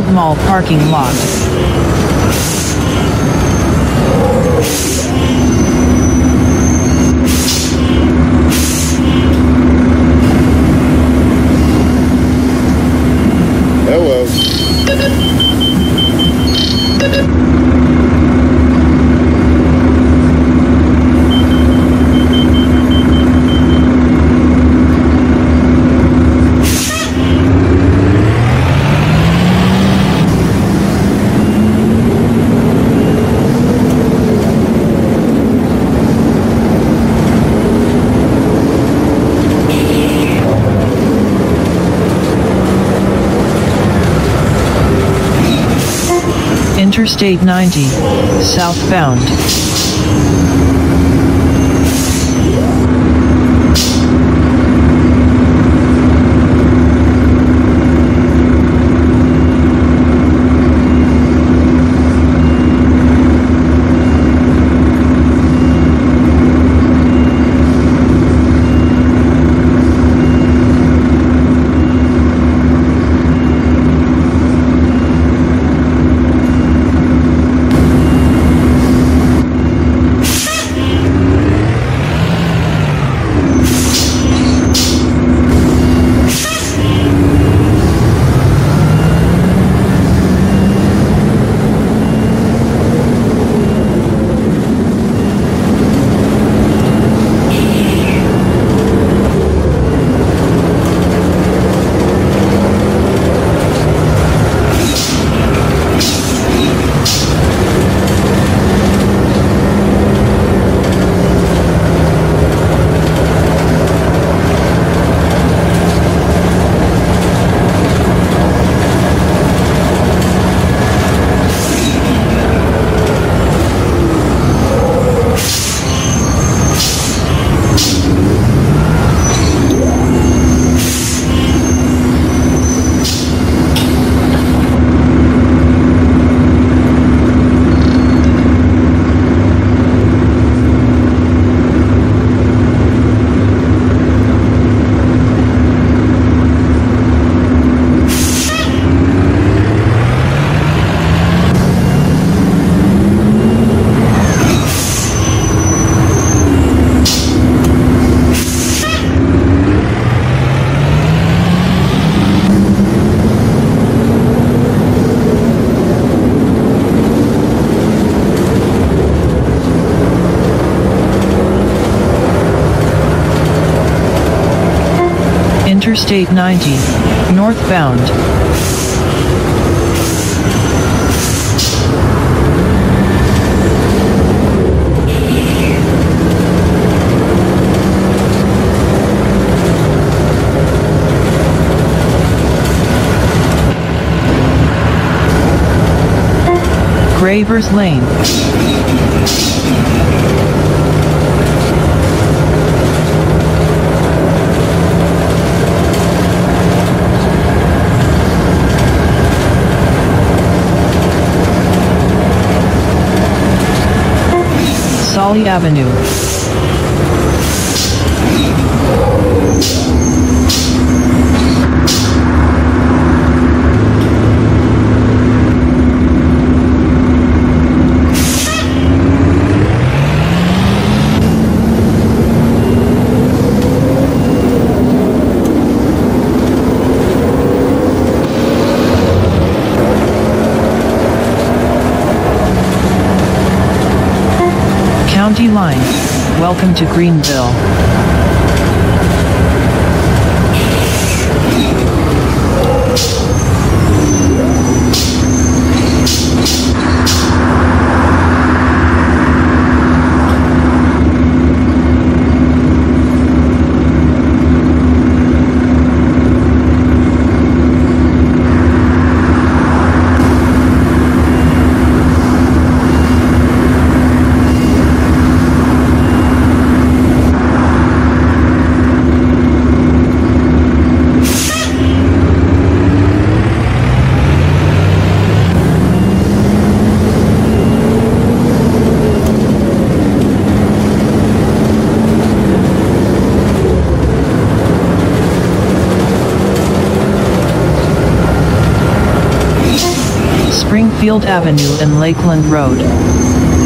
Springfield Mall parking lot. Interstate 90, southbound. Interstate 90, northbound. Gravers Lane. Solly Avenue. County Line. Welcome to Greenville. Springfield Avenue and Lakeland Road.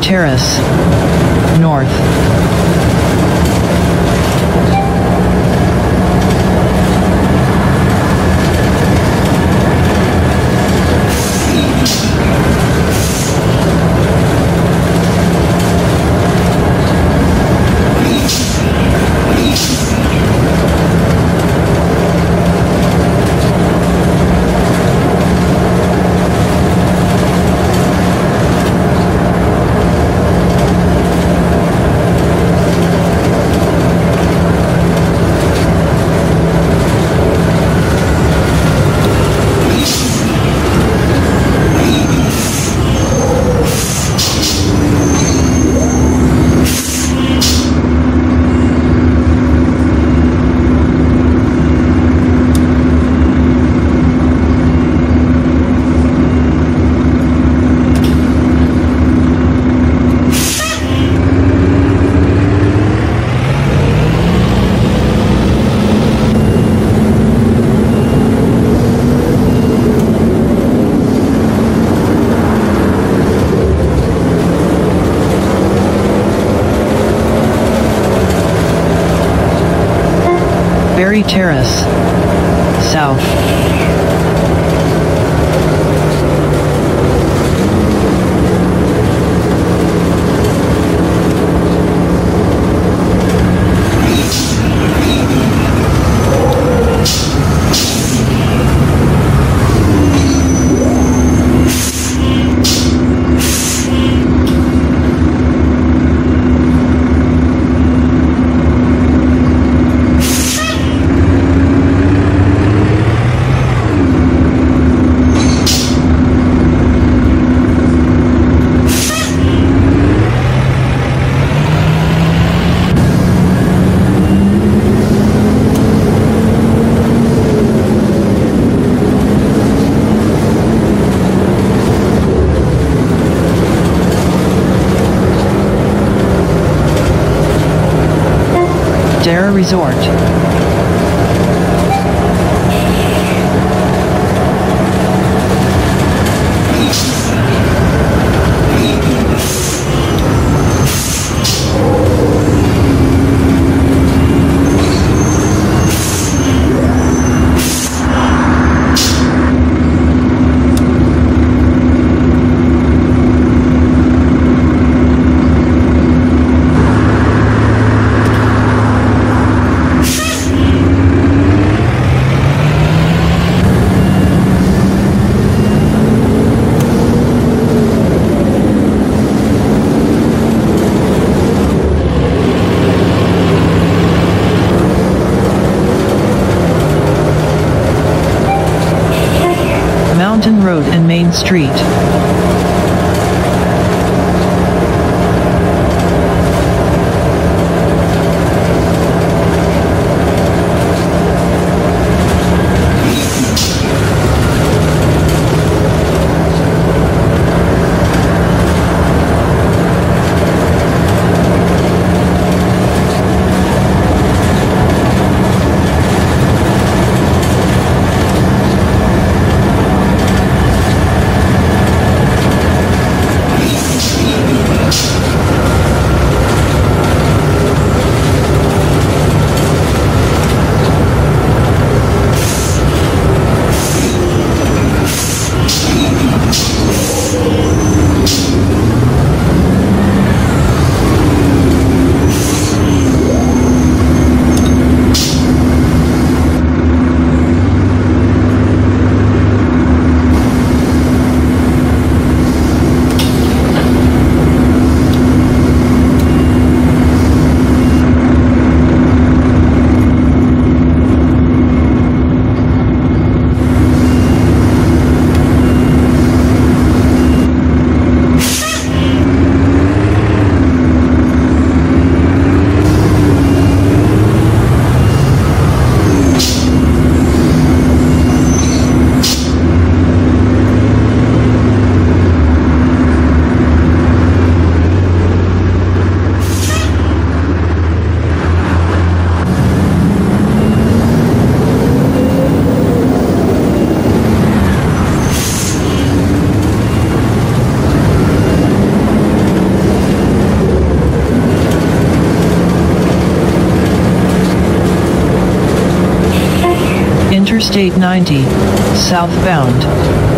Terrace, Terrace, South. Resort. Interstate 90, southbound.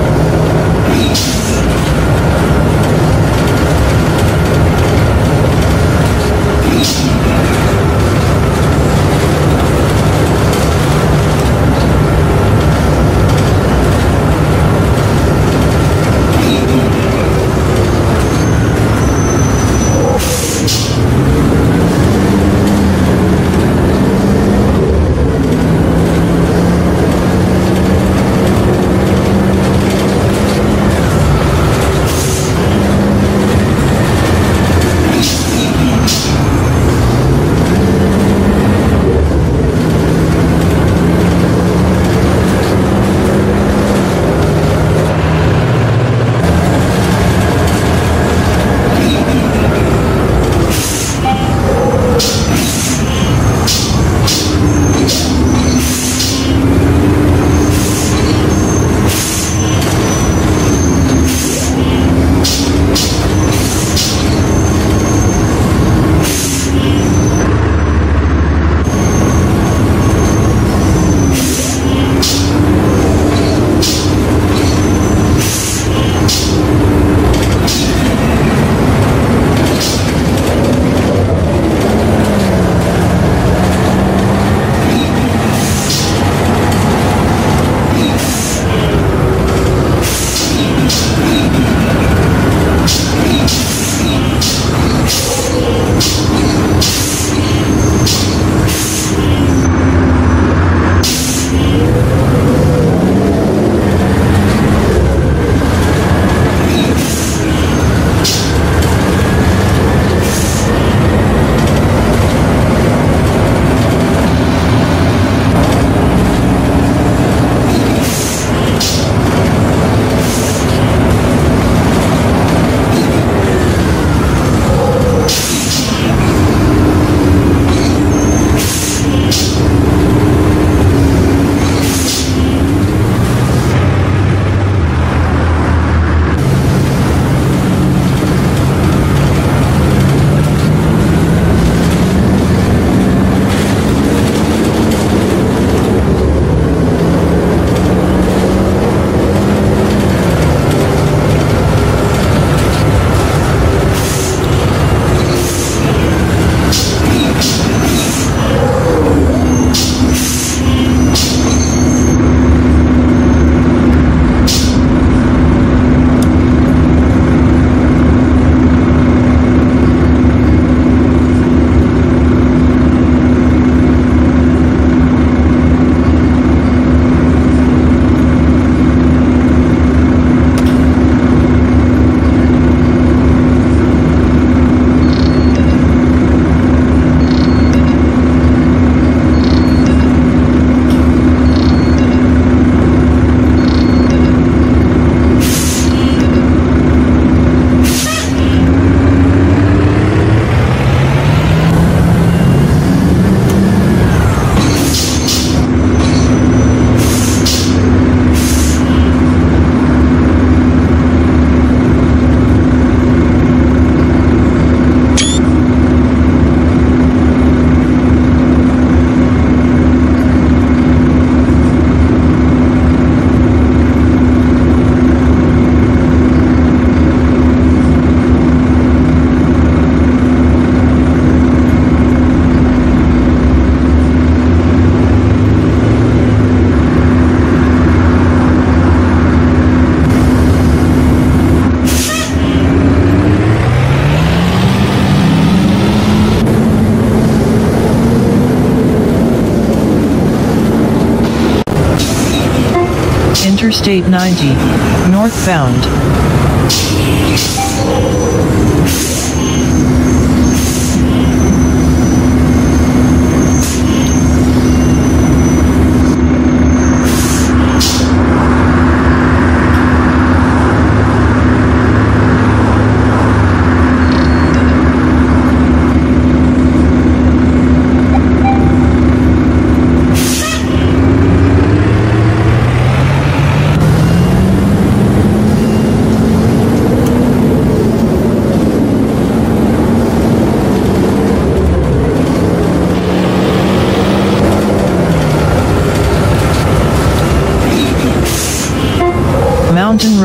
Interstate 90, northbound.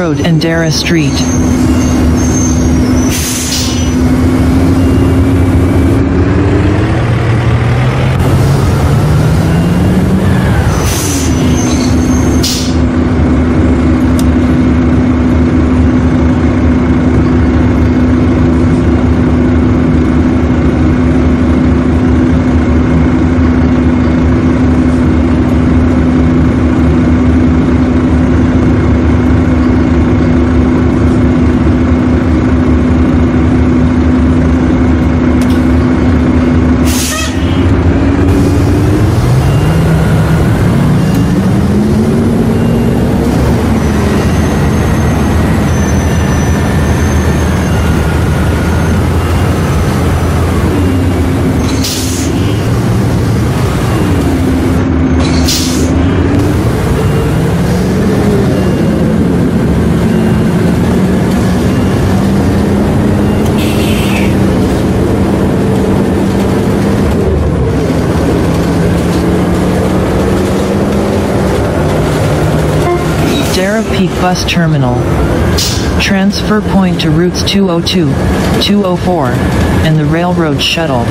Road and Dara Street. Dara Peak Bus Terminal. Transfer point to routes 202, 204, and the Railroad Shuttle.